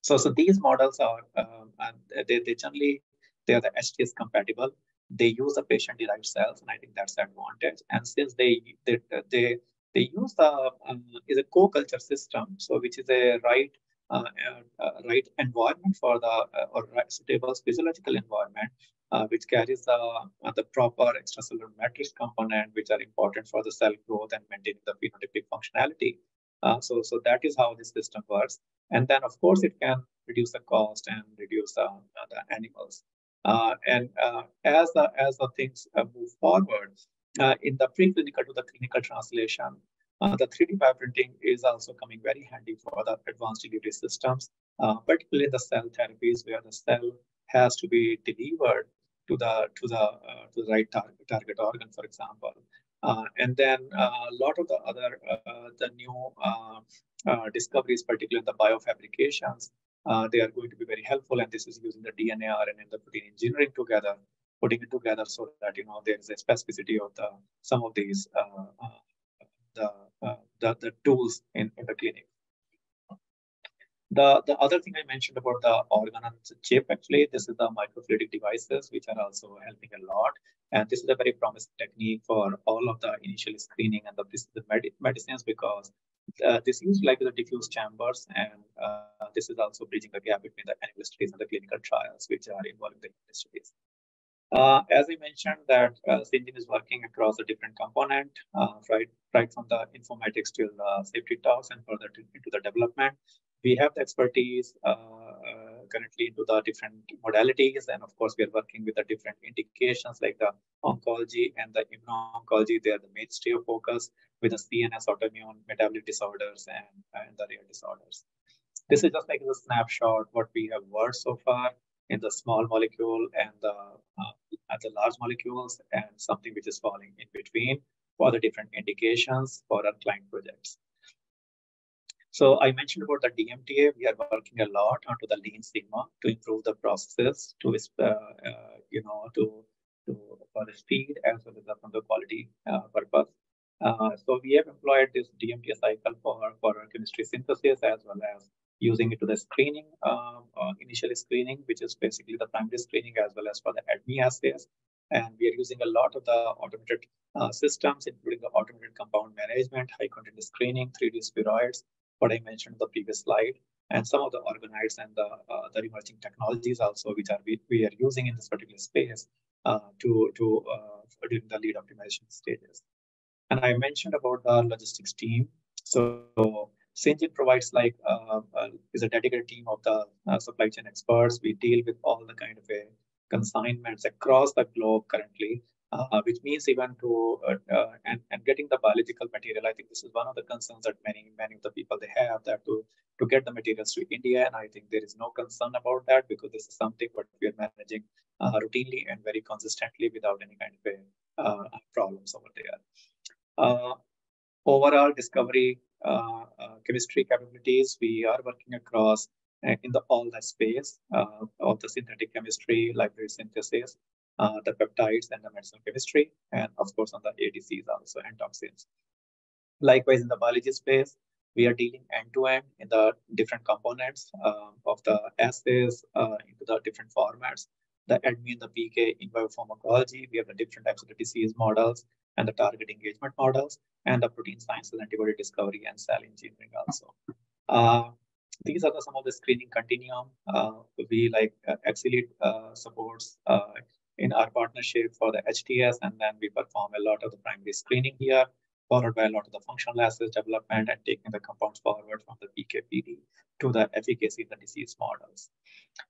So, so these models are, um, and they, they generally, they are the HTS compatible. They use the patient-derived cells, and I think that's the advantage. And since they, they, they they use the um, is a co-culture system, so which is a right uh, uh, right environment for the uh, or right suitable physiological environment, uh, which carries the uh, the proper extracellular matrix component, which are important for the cell growth and maintaining the phenotypic functionality. Uh, so so that is how this system works, and then of course it can reduce the cost and reduce the, the animals. and as the as the things move forward, in the preclinical to the clinical translation, uh, the 3D bioprinting is also coming very handy for the advanced delivery systems, uh, particularly the cell therapies where the cell has to be delivered to the to the uh, to the right tar target organ, for example. Uh, and then uh, a lot of the other the new discoveries, particularly the biofabrications, they are going to be very helpful. And this is using the DNA, RNA, and the protein engineering together putting it together so that you know there is a specificity of the some of these uh, uh, the, uh, the, the tools in, in the clinic. The, the other thing I mentioned about the organ on chip, actually, this is the microfluidic devices, which are also helping a lot. And this is a very promising technique for all of the initial screening and the, the med medicines because uh, this is like the diffuse chambers, and uh, this is also bridging the gap between the animal studies and the clinical trials, which are involving the animal studies. Uh, as I mentioned that uh, Syngene is working across a different component, uh, right, right from the informatics to the safety tox and further to, into the development. we have the expertise currently into the different modalities. And of course, we are working with the different indications like the oncology and the immuno-oncology. They are the mainstay of focus with the CNS autoimmune metabolic disorders and, and the rare disorders. This is just like a snapshot what we have worked so far in the small molecule and the, uh, the large molecules and something which is falling in between for the different indications for our client projects. So I mentioned about the DMTA. We are working a lot onto the Lean Sigma to improve the processes to, uh, uh, you know, to, to for the speed as well as from the quality uh, purpose. Uh, so we have employed this DMTA cycle for, for our chemistry synthesis as well as using it to the screening, um, uh, initial screening, which is basically the primary screening as well as for the ADME assays. And we are using a lot of the automated uh, systems, including the automated compound management, high content screening, 3D spheroids, what I mentioned in the previous slide, and some of the organoids and the, uh, the emerging technologies also, which are we, we are using in this particular space uh, to, to uh, during the lead optimization stages. And I mentioned about the logistics team. So Syngene provides like uh, uh, is a dedicated team of the uh, supply chain experts. We deal with all the kind of consignments across the globe currently uh, which means even to uh, uh, and, and getting the biological material. I think this is one of the concerns that many many of the people they have that to to get the materials to India, and I think there is no concern about that because this is something what we are managing uh, routinely and very consistently without any kind of uh, problems over there. Uh, overall discovery chemistry capabilities, we are working across in the all the space of the synthetic chemistry, library synthesis, uh, the peptides and the medicinal chemistry, and of course on the ADCs also and toxins. Likewise, in the biology space, we are dealing end-to-end in the different components uh, of the assays uh, into the different formats. The ADME and the PK in biopharmacology, we have the different types of the disease models and the target engagement models, and the protein sciences, antibody discovery, and cell engineering also. Uh, these are the, some of the screening continuum. Uh, we like uh, Axcelead uh, supports uh, in our partnership for the HTS, and then we perform a lot of the primary screening here, followed by a lot of the functional assays development and taking the compounds forward from the PKPD to the efficacy in the disease models.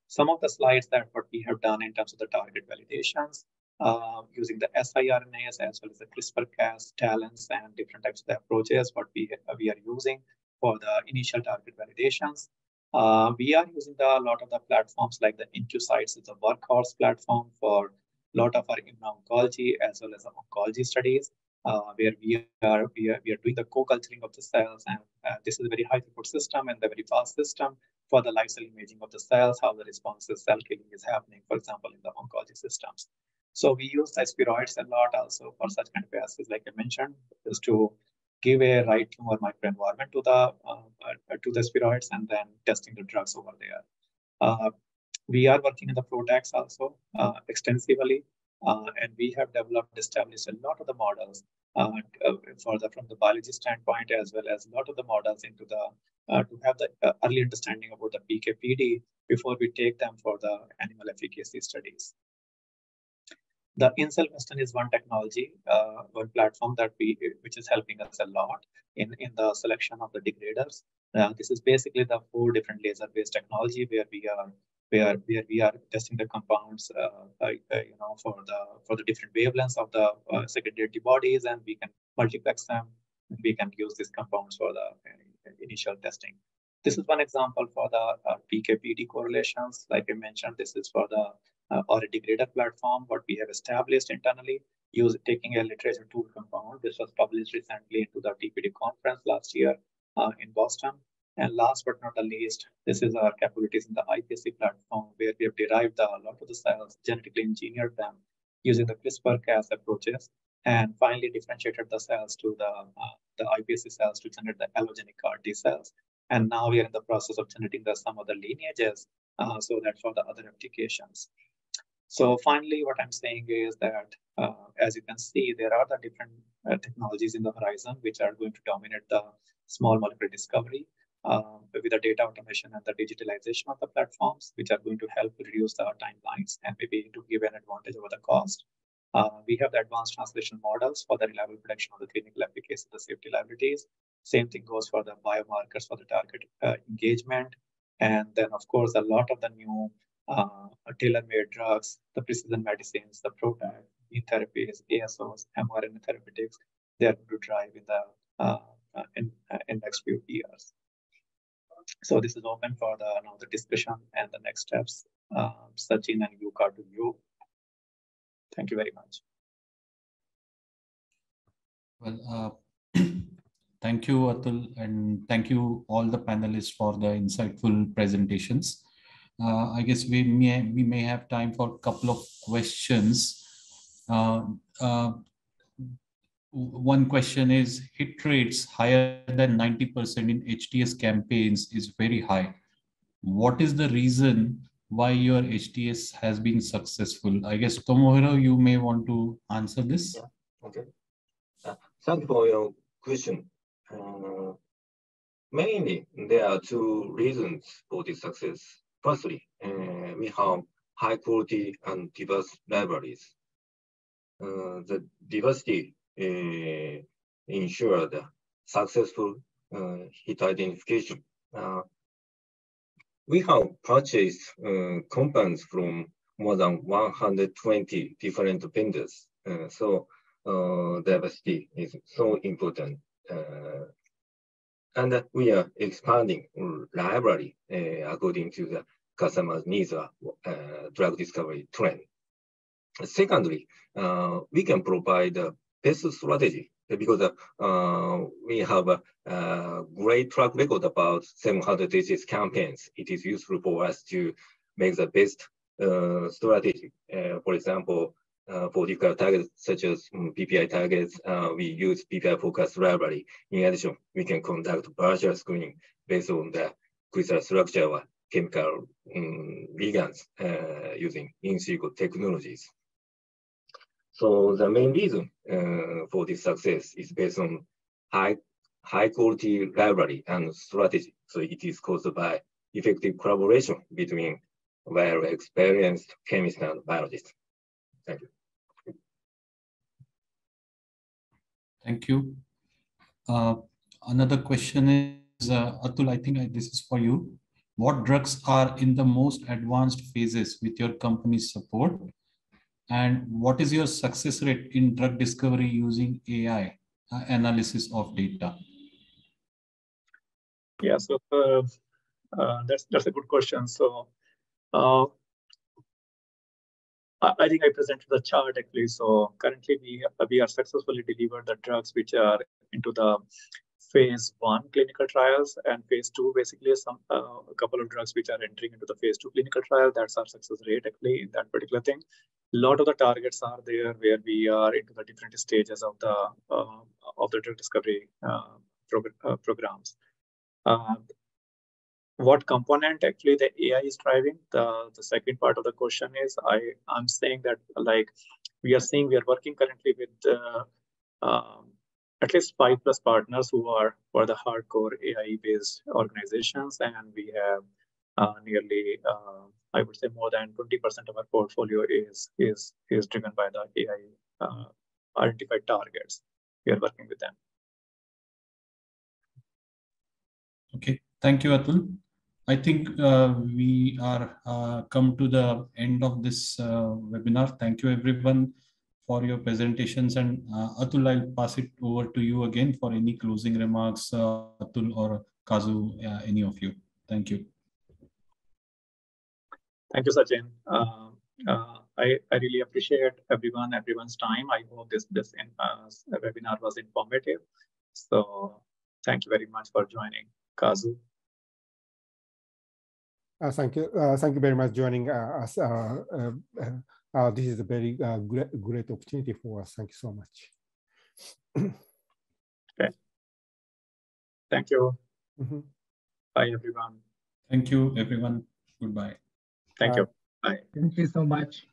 Some of the slides that what we have done in terms of the target validations, uh, using the siRNAs as well as the CRISPR-Cas, TALENs and different types of approaches, what we, uh, we are using for the initial target validations. Uh, we are using the, a lot of the platforms like the IncuCyte is a workhorse platform for a lot of our immuno-oncology as well as the oncology studies, uh, where we are, we are we are doing the co-culturing of the cells, and uh, this is a very high throughput system and a very fast system for the life cell imaging of the cells, how the responses cell killing is happening, for example, in the oncology systems. So we use the spheroids a lot also for such kind of assays, like I mentioned, is to give a right tumor microenvironment to the uh, uh, to the spheroids and then testing the drugs over there. Uh, we are working in the PROTACs also extensively, and we have developed, established a lot of the models for the from the biology standpoint as well as a lot of the models into the uh, to have the uh, early understanding about the PKPD before we take them for the animal efficacy studies. The in-cell is one technology, uh, one platform that we, which is helping us a lot in, in the selection of the degraders. Uh, this is basically the four different laser-based technology where we are where, where we are testing the compounds, uh, uh, uh you know, for the for the different wavelengths of the uh, secondary antibodies, and we can multiplex them. We can use these compounds for the initial testing. This is one example for the PK-PD correlations. Like I mentioned, this is for the uh, or a degrader platform, what we have established internally, use taking a literature tool compound. This was published recently into the TPD conference last year uh, in Boston. And last but not the least, this is our capabilities in the iPSC platform, where we have derived a lot of the cells, genetically engineered them using the CRISPR-Cas approaches, and finally differentiated the cells to the, uh, the iPSC cells to generate the allogenic CAR T cells. And now we are in the process of generating the, some of the lineages uh, so that for the other applications. So finally, what I'm saying is that, uh, as you can see, there are the different uh, technologies in the horizon which are going to dominate the small molecule discovery uh, with the data automation and the digitalization of the platforms, which are going to help reduce the timelines and maybe to give an advantage over the cost. Uh, we have the advanced translation models for the reliable prediction of the clinical efficacy, the safety liabilities. Same thing goes for the biomarkers for the target uh, engagement. And then, of course, a lot of the new uh, tailor-made drugs, the precision medicines, the protein, gene therapies, ASOs, mRNA therapeutics, they are going to drive in the uh, uh, in, uh, in next few years. So this is open for the now the discussion and the next steps. Um, Sachin and Yuka to you. Thank you very much. Well, uh, (clears throat) thank you, Atul, and thank you all the panelists for the insightful presentations. Uh, I guess we may we may have time for a couple of questions. Uh, uh one question is hit rates higher than 90% in HTS campaigns is very high. What is the reason why your HTS has been successful? I guess Tomohiro, you may want to answer this. Yeah. Okay. Uh, thank you for your question. Uh, mainly, there are two reasons for this success. Firstly, uh, we have high quality and diverse libraries. Uh, the diversity uh, ensure successful uh, hit identification. Uh, we have purchased compounds from more than 120 different vendors. so diversity is so important. and we are expanding library according to the customer's needs or uh, drug discovery trend. Secondly, uh, we can provide the best strategy because uh, we have a, a, great track record about 700 disease campaigns. It is useful for us to make the best uh, strategy. Uh, for example, uh, for different targets such as um, PPI targets, uh, we use PPI focused library. In addition, we can conduct virtual screening based on the crystal structure chemical um, ligands uh, using in silico technologies. So the main reason uh, for this success is based on high, high quality library and strategy. So it is caused by effective collaboration between very experienced chemists and biologists. Thank you. Thank you. Uh, another question is, uh, Atul, I think this is for you. What drugs are in the most advanced phases with your company's support? And what is your success rate in drug discovery using AI uh, analysis of data? Yeah, so uh, uh, that's that's a good question. So uh, I think I presented the chart actually. So currently we we are successfully delivered the drugs which are into the phase one clinical trials and phase two basically some uh, a couple of drugs which are entering into the phase two clinical trial. That's our success rate actually in that particular thing. A lot of the targets are there where we are into the different stages of the uh, of the drug discovery uh, prog uh, programs. Uh, what component actually the ai is driving? The the second part of the question is i i'm saying that like we are seeing we are working currently with uh, um, at least five plus partners who are for the hardcore AI based organizations, and we have uh, nearly, uh, I would say, more than 20% of our portfolio is is is driven by the AI uh, identified targets. We are working with them. Okay, thank you, Atul. I think uh, we are uh, come to the end of this uh, webinar. Thank you, everyone for your presentations. And uh, Atul, I'll pass it over to you again for any closing remarks, uh, Atul or Kazu, uh, any of you. Thank you. Thank you, Sachin. Uh, uh, I, I really appreciate everyone, everyone's time. I hope this, this in, uh, webinar was informative. So thank you very much for joining. Kazu. Uh, thank you. Uh, thank you very much joining uh, us uh, this is a very uh, great, great opportunity for us. Thank you so much. okay. Thank you. Mm -hmm. Bye, everyone. Thank you, everyone. Goodbye. Thank Bye. you. Bye. Thank you so much.